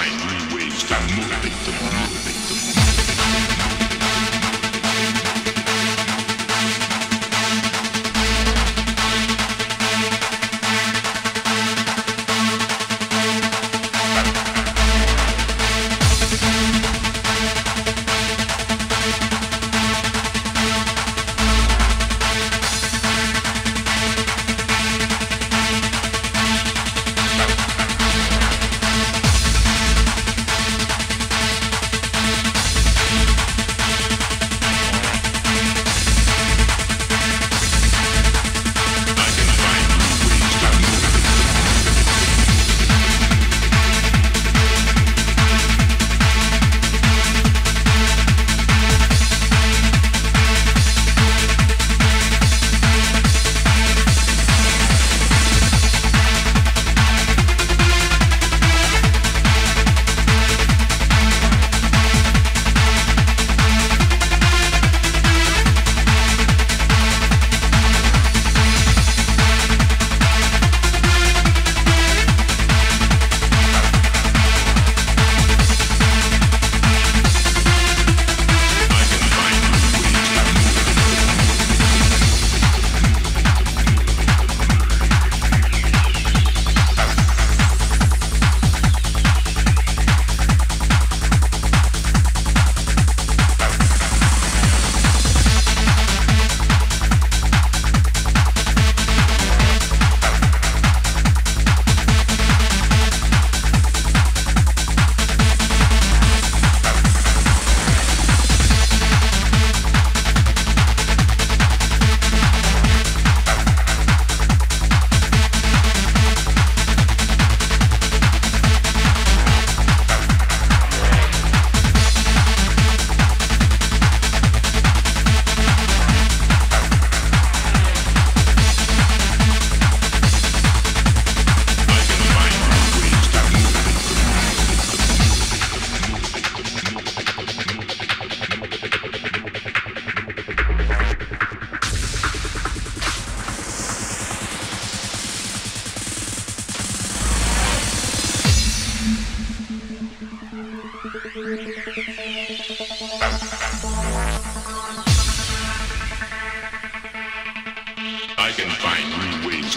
New ways to motivate them,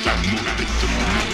I can